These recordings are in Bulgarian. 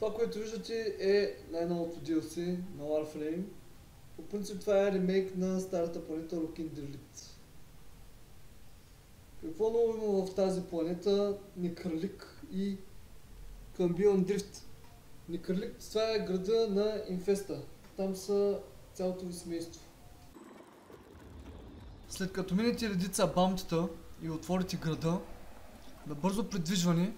Това, което виждате е най-новото DLC на Warframe. По принцип това е ремейк на старата планета Looking Derelict. Какво ново има в тази планета? Некърлик и Камбион Дрифт. Некърлик, това е града на Инфеста. Там са цялото ви семейство. След като минете редица баунтита и отворите града, на бързо придвижване,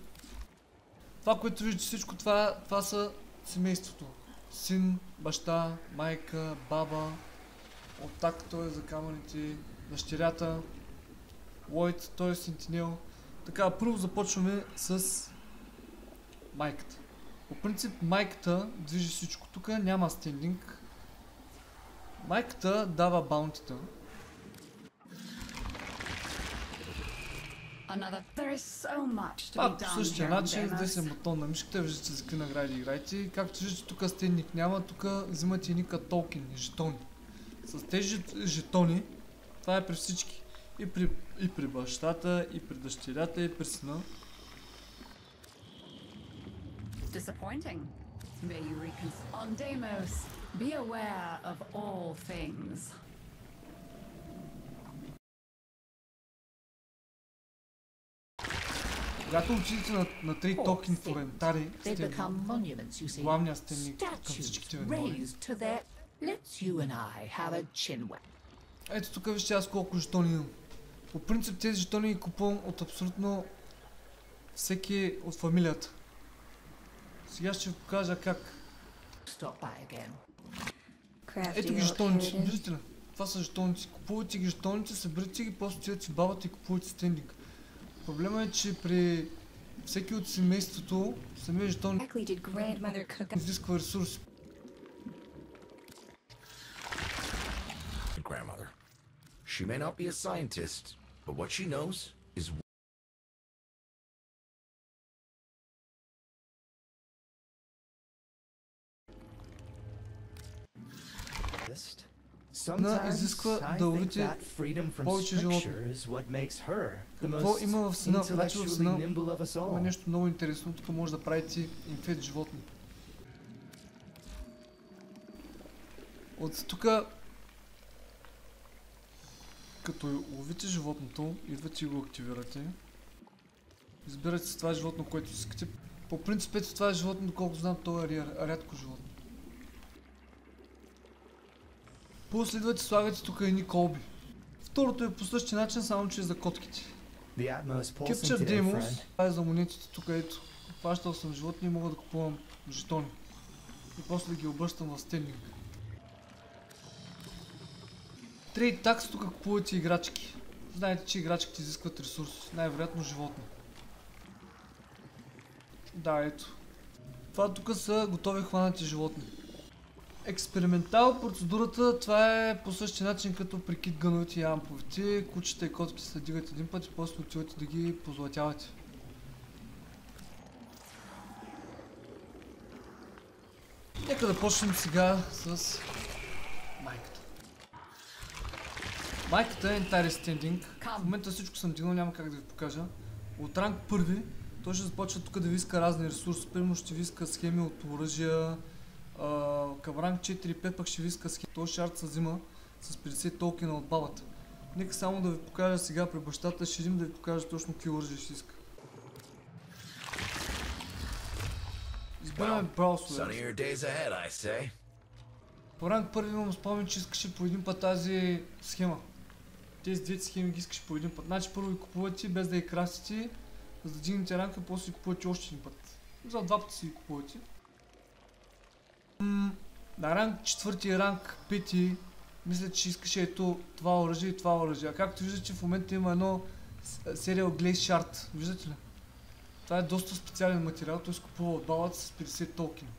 това, което виждате всичко, това, това са семейството. Син, баща, майка, баба, оттак той е за камъните, дъщерята, Лойд, той е Сентинел. Така, първо започваме с майката. По принцип майката движи всичко. Тук няма стендинг. Майката дава баунтита. Another. There is so much to be Пак по същия начин, с десен бутон на мишката, виждате за какви награди играете. Както виждате, тук стендник няма, тук взимате едни като токени, жетони. С тези жет- жетони, това е при всички. И при, и при бащата, и при дъщерята, и при сина. Disappointing. May you reconsider. On Deimos, be aware of all things. Когато отидете на, на три токен форентари, They сте become monuments, you see. главния стенник към Statues всичките ви нови. raised to their. Let's you and I have a chin wag. Ето тук вижте аз колко жетони имам. По принцип тези жетони ги купувам от абсолютно всеки от фамилията. Сега ще ви покажа как. Stop by again. Ето ги жетоните, виждате ли? Това са жетоните. Купувате ги жетоните, съберете ги, после отивате си бабата и купувате стендинг. Проблема е, че при всеки от семейството, самия жетон изисква ресурси. grandmother. She may not be a scientist, but what she knows is Sometimes изисква да from повече животни. Какво има в сена? Значи в us има нещо много интересно. Тук може да правите инфет животни. От тук като ловите животното, идвате и го активирате. Избирате това животно, което искате. По принцип, ето това е животно, доколко знам, то е ря- рядко животно. После идвате, слагате тук едни колби. Второто е по същия начин, само че е за котките. Demos, friend. това е за монетите тук, ето. Хващал съм животни и мога да купувам жетони. И после ги обръщам в стендинг. Трейд такс тук купувате играчки. Знаете, че играчките изискват ресурси. Най-вероятно животни. Да, ето. Това тук са готови хванати животни. Експериментал процедурата, това е по същия начин като при китгановете и амповете. Кучета и котки се дигат един път и после отивате да ги позлатявате. Нека да почнем сега с майката. Майката е Entire Standing. В момента всичко съм дигнал, няма как да ви покажа. От ранг първи, той ще започва тук да ви иска разни ресурси. Примерно ще ви иска схеми от оръжия, а, към ранг 4 и 5 пък ще ви иска схеми. Този шарт се взима с 50 токена от бабата. Нека само да ви покажа сега при бащата, ще идем да ви покажа точно какви оръжия ще иска. Избираме say. По ранг първи имам спомен, че искаше по един път тази схема. Тези двете схеми ги искаш по един път. Значи първо ги купувате без да я красите, за да дигнете ранка, после ги купувате още един път. За два пъти си ги купувате. М, на ранг четвърти и ранг пети, мисля, че искаше ето това оръжие и това оръжие. А както виждате в момента има едно сериал Glaze Shard. Виждате ли? Това е доста специален материал, той се купува от балата с 50 токена.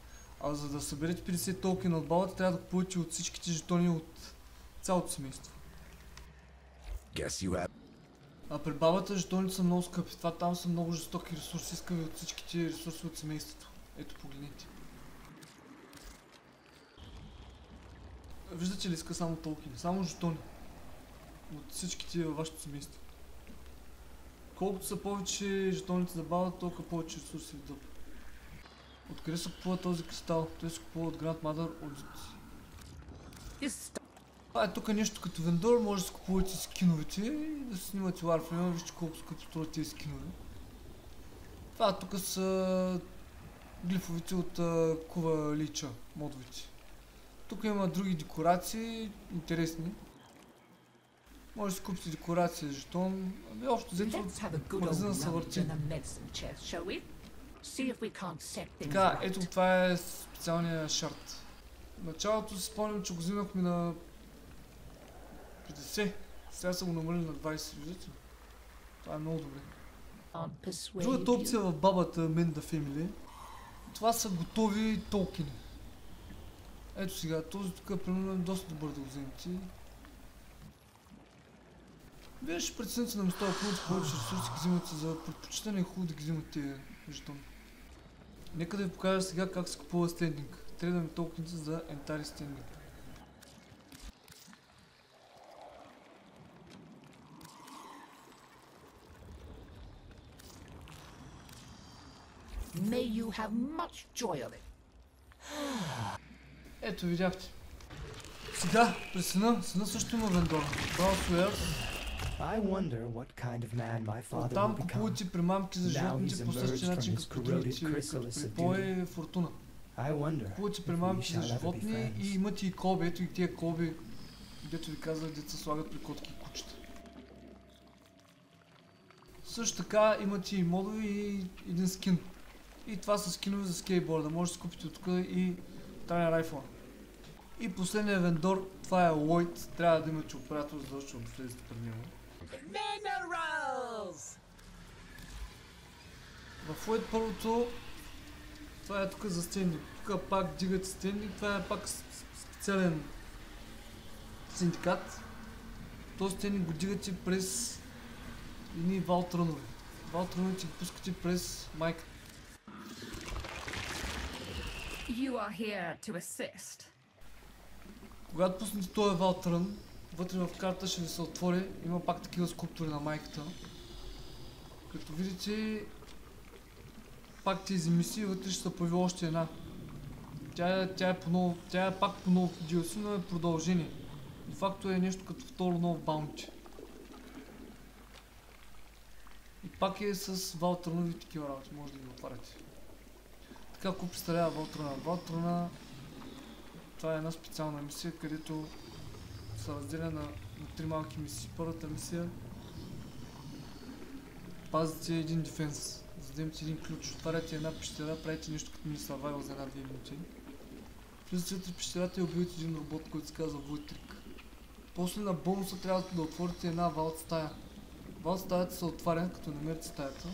А за да съберете 50 токена от балата, трябва да купувате от всичките жетони от цялото семейство. Guess you have А при бабата жетоните са много скъпи. Това там са много жестоки ресурси. Искам ви от всичките ресурси от семейството. Ето погледнете. Виждате ли иска само токени? Само жетони. От всичките във вашето семейство. Колкото са повече жетоните за бабата, толкова повече ресурси ви дъпа. Откъде се купува този кристал? Той се купува от Grand Mother Audit. Това е тук нещо като вендор, може да си купувате скиновете и да си снимате Warframe, вижте колко скъпо струват тези скинове. Това тук са глифовете от а, Кува Лича, модовете. Тук има други декорации, интересни. Може да си купите декорация за жетон. Ами общо взето good магазина rummage върти. Така, ето това е специалния шарт. В началото си спомням, че го взимахме на 50. Сега са го намалили на 20, виждате? Това е много добре. Другата опция в бабата Менда Family, това са готови токени. Ето сега, този тук е примерно е доста добър да го вземете. Вие ще прецените на места, имате повече ресурси, ги взимате за предпочитане е хубаво да ги взимате тези жетони. Нека да ви покажа сега как се купува стендинг. Трябва да ми токените за ентари стендинг. May you have much joy of it. Ето, видяхте. Сега, при сина, сина също има вендор. Браусуер. Father Оттам become. купувате примамки за животните по същия начин, като при Пое Фортуна. If we примамки за животни и имате и колби. Ето и тия колби, дето ви казах, деца слагат при котки и кучета. Също така имате и модове и един скин. И това са скинове за скейтборда. Може да си купите от тук и тайна райфла. И последния вендор, това е Лойд. Трябва да имате оператор, за да ще влезете пред него. В Лойд първото, това е тук за стенди. Тук пак дигат стенди, това е пак специален синдикат. Този стенди го дигате през едни валтрънове. Валтръновете ги пускате през майка. You are here to assist. Когато пуснете този валтрън, вътре в карта ще ви се отвори, има пак такива скулптури на майката. Като видите, пак тези мисии, вътре ще се появи още една. Тя тя е, по ново, тя е пак по нов DLC, но е продължение. De факто е нещо като второ нов баунти. И пак е с валтрънови такива работи, може да ги отваряте. Ако представлява Валтрона? Валтрона това е една специална мисия, където се разделя на, на три малки мисии. Първата мисия пазите един дефенс. Задемете един ключ, отваряте една пещера, правите нещо като мини survival за една-две минути. Влизате в пещерата и убивате един робот, който се казва Войтрик. После на бонуса трябва да отворите една валт стая. Валт стаята се отваря, като намерите стаята.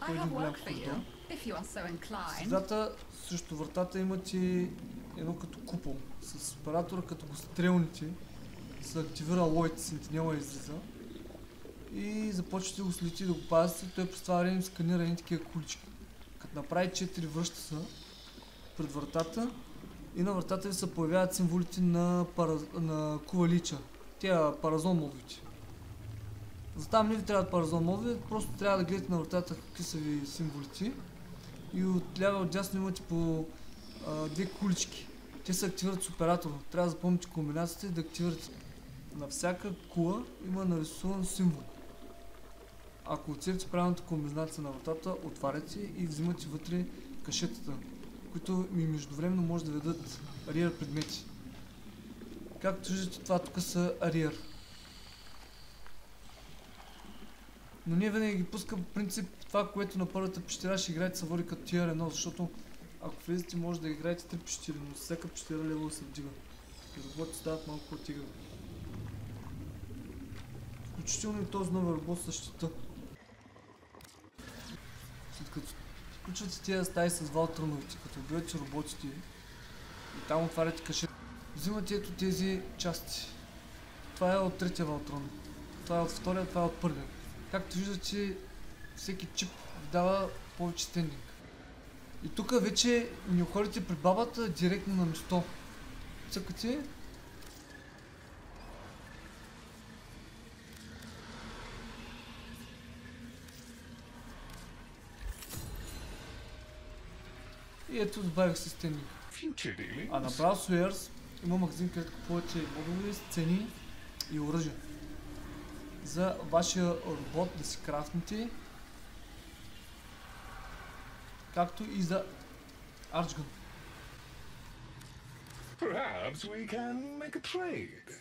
I Where have do you so inclined. Средата срещу вратата имате едно като купол. С оператора като го стрелните се активира Лойд, сентинела излиза. И започвате да го следите да го пазите. Той през това време сканира едни такива кулички. Като направи 4 връща са пред вратата и на вратата ви се появяват символите на, пара... на кувалича. Тя паразон модовите. За там не ви трябват паразон модове, просто трябва да гледате на вратата какви са ви символите и от ляво от дясно имате по а, две кулички. Те се активират с оператора. Трябва да запомните комбинацията и да активирате. На всяка кула има нарисуван символ. Ако оцелите правилната комбинация на вратата, отваряте и взимате вътре кашетата, които ми междувременно може да ведат ариер предмети. Както виждате, това тук са ариер. Но ние винаги ги пускам принцип това, което на първата пещера ще играете се води като тир 1, защото ако влезете може да играете три пещери, но всяка пещера лево се вдига. И роботите стават малко по-тигър. Включително и този нови робот с щита. След като включвате тия стаи с валтрановите, като убивате роботите и там отваряте кашет, взимате ето тези части. Това е от третия валтрон. Това е от втория, това е от първия. Както виждате, всеки чип ви дава повече стендинг. И тук вече не ходите при бабата директно на место. Цъкате. И ето добавих си dealings? А на Browswares има магазин, където купувате модули, сцени и оръжие. За вашия робот да си крафтнете. Както и за Archgun. Perhaps we can make a trade.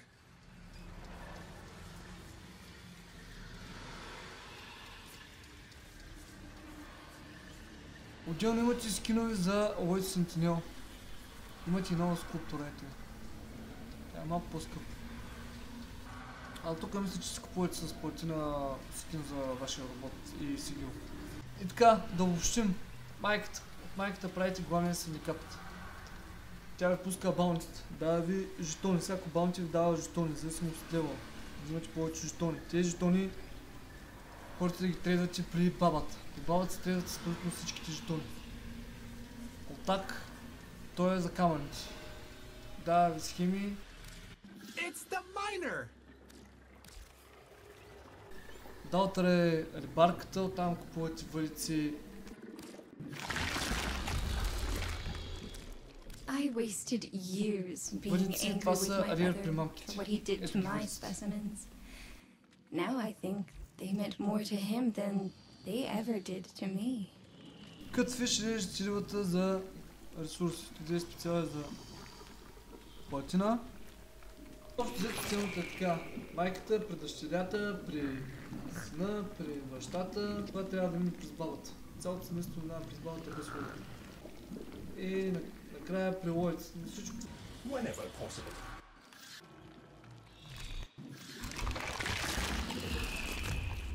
Отделно имате скинове за Lloyd Sentinel. Имате и нова скулптура, ето. Тя е малко по-скъп. А тук мисля, че си купувате с платина скин за вашия робот и сигил. И така, да обобщим. Майката. Майката правите главния синдикат. Тя ви пуска баунтите. Дава ви жетони. Всяко баунти ви дава жетони, зависимо от левел. Взимате повече жетони. Тези жетони хората да ги трейдвате при бабата. При бабата се трейдват абсолютно всичките жетони. Отак, той е за камъните. Дава ви схеми. It's the miner! Далтър е рибарката, оттам купувате въдици. Wasted years being angry with my brother for what he did to my specimens. Now I think they meant more to him than they ever did to me. Кътвиш режеш целивата за ресурси. Туди е специален за платина. Общо взето сцената е така. Майката при дъщерята, при сина, при бащата. Това трябва да мине през бабата. Цялото семейство минава през бабата без вода. И на- накрая при лойците. Всичко Whenever possible.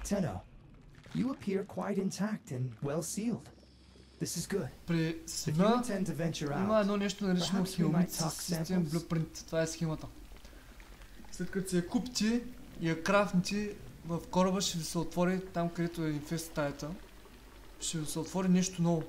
Tenno, you appear quite intact and well sealed. This is good. При venture има едно нещо наречено System samples? Blueprint. Това е схемата. След като се я купите и я крафните в кораба ще ви се отвори там където е инфест стаята. Ще ви се отвори нещо ново.